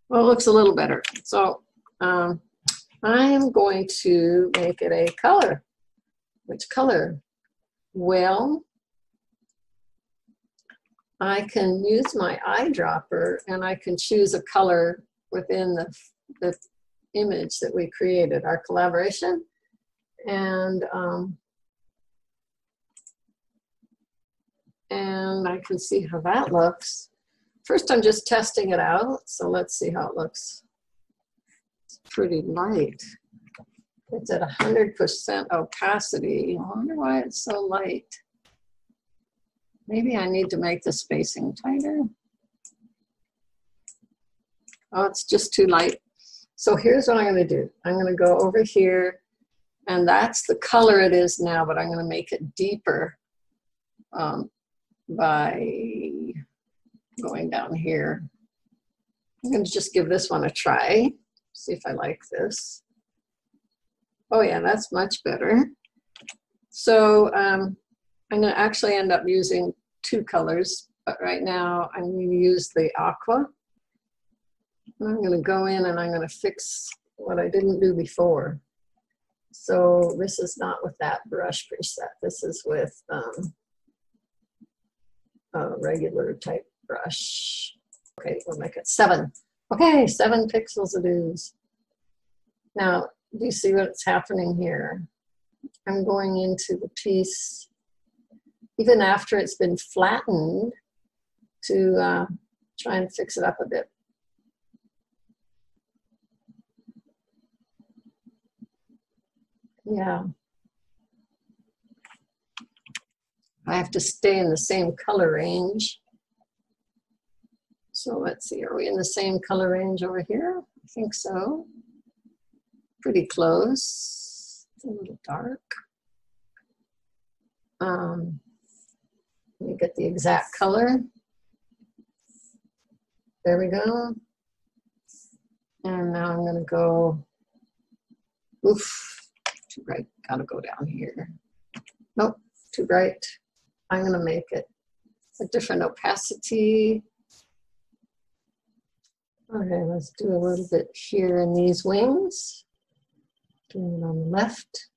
Well, it looks a little better. So um, I'm going to make it a color. Which color? Well, I can use my eyedropper and I can choose a color within the, the image that we created, our collaboration. And um, I can see how that looks. First, I'm just testing it out, so let's see how it looks. It's pretty light. It's at 100% opacity. I wonder why it's so light. Maybe I need to make the spacing tighter. Oh, it's just too light. So here's what I'm going to do. I'm going to go over here, and that's the color it is now, but I'm going to make it deeper um, by going down here. I'm going to just give this one a try, see if I like this. Oh yeah, that's much better. So um, I'm going to actually end up using two colors, but right now I'm going to use the aqua. I'm going to go in and I'm going to fix what I didn't do before. So this is not with that brush preset. This is with um, a regular type brush. Okay, we'll make it seven. Okay, seven pixels it is. Now, do you see what's happening here? I'm going into the piece, even after it's been flattened, to uh, try and fix it up a bit. Yeah. I have to stay in the same color range. So let's see, are we in the same color range over here? I think so. Pretty close. It's a little dark. Um, let me get the exact color. There we go. And now I'm gonna go, oof, too bright, gotta go down here. Nope, too bright. I'm gonna make it a different opacity. Okay, let's do a little bit here in these wings. Doing it on the left.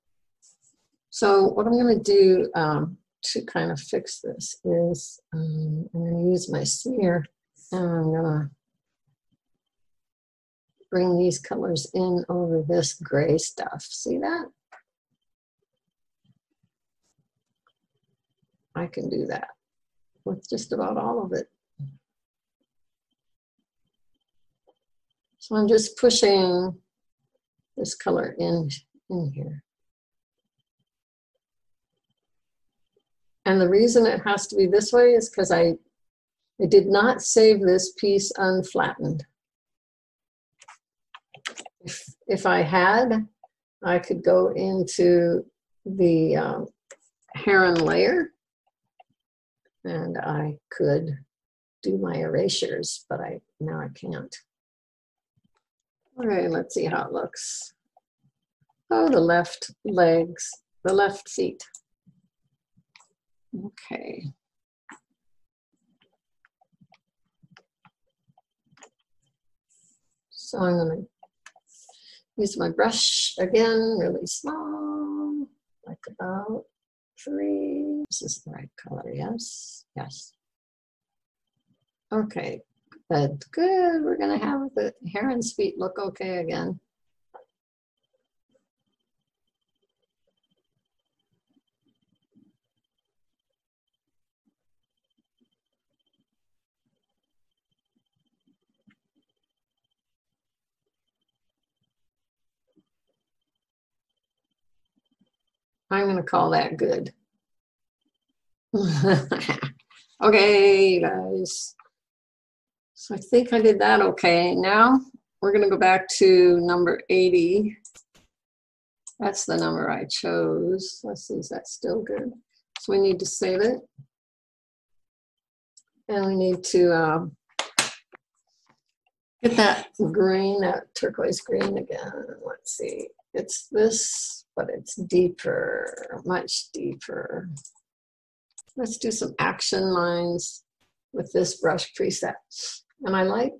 So what I'm gonna do um, to kind of fix this is um, I'm gonna use my smear and I'm gonna bring these colors in over this gray stuff. See that? I can do that with just about all of it. So I'm just pushing this color in, in here. And the reason it has to be this way is because I, I did not save this piece unflattened. If, if I had, I could go into the um, heron layer and I could do my erasures, but I now I can't. All right, let's see how it looks. Oh, the left legs, the left feet. Okay. So I'm going to use my brush again, really small, like about three. This is the right color, yes? Yes. Okay, good, good. We're gonna have the heron's feet look okay again. I'm going to call that good. okay, guys. So I think I did that okay. Now we're going to go back to number 80. That's the number I chose. Let's see, is that still good? So we need to save it. And we need to um, get that green, that turquoise green again. Let's see. It's this but it's deeper, much deeper. Let's do some action lines with this brush preset. And I like,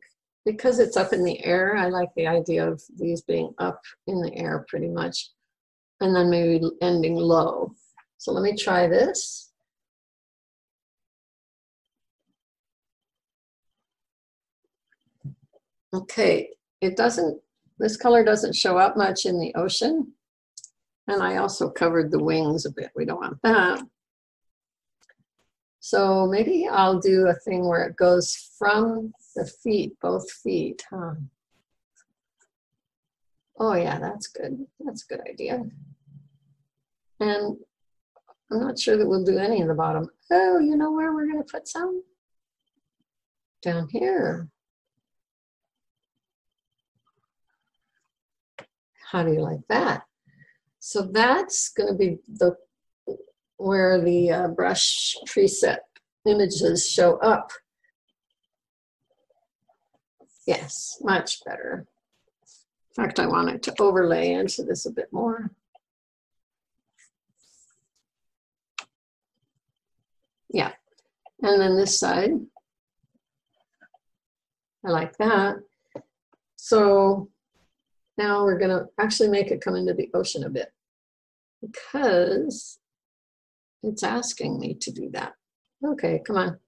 because it's up in the air, I like the idea of these being up in the air pretty much, and then maybe ending low. So let me try this. Okay, it doesn't, this color doesn't show up much in the ocean, and I also covered the wings a bit. We don't want that. So maybe I'll do a thing where it goes from the feet, both feet, huh? Oh yeah, that's good. That's a good idea. And I'm not sure that we'll do any in the bottom. Oh, you know where we're gonna put some? Down here. How do you like that? So that's gonna be the where the uh, brush preset images show up. Yes, much better. In fact, I want it to overlay into this a bit more. Yeah, and then this side, I like that. So now we're gonna actually make it come into the ocean a bit because it's asking me to do that. Okay, come on.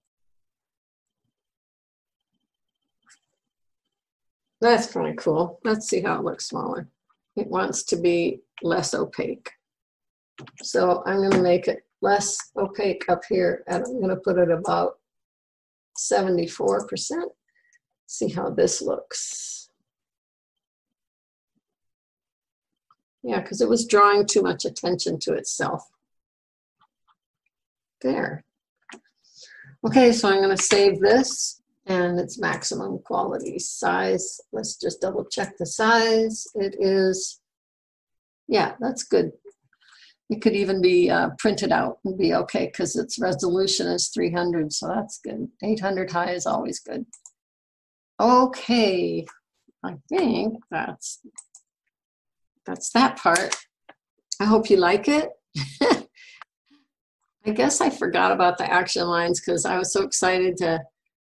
That's kind of cool. Let's see how it looks smaller. It wants to be less opaque. So I'm going to make it less opaque up here and I'm going to put it about 74%. See how this looks. Yeah, because it was drawing too much attention to itself. There. Okay, so I'm going to save this and its maximum quality size. Let's just double check the size. It is, yeah, that's good. It could even be uh, printed out and be okay because its resolution is 300, so that's good. 800 high is always good. Okay, I think that's that's that part. I hope you like it. I guess I forgot about the action lines because I was so excited to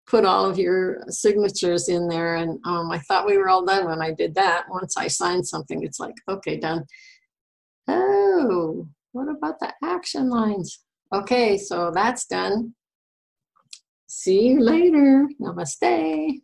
put all of your signatures in there. And um, I thought we were all done when I did that. Once I signed something, it's like, okay, done. Oh, what about the action lines? Okay, so that's done. See you later. Namaste.